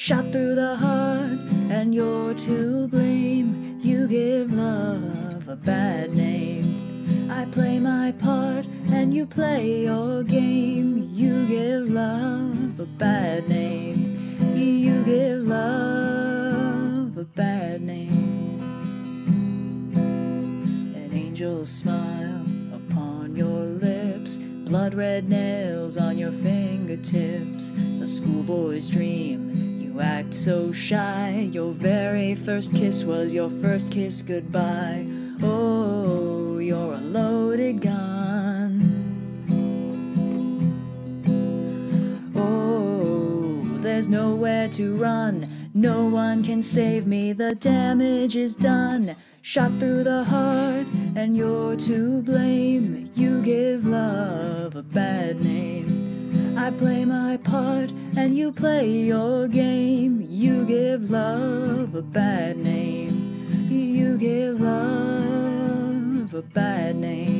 Shot through the heart, and you're to blame. You give love a bad name. I play my part, and you play your game. You give love a bad name. You give love a bad name. An angel's smile upon your lips, blood red nails on your fingertips, a schoolboy's dream. Act so shy. Your very first kiss was your first kiss goodbye. Oh, you're a loaded gun. Oh, there's nowhere to run. No one can save me. The damage is done. Shot through the heart, and you're to blame. You give love a bad name. I play my part, and you play your game. You give love a bad name. You give love a bad name.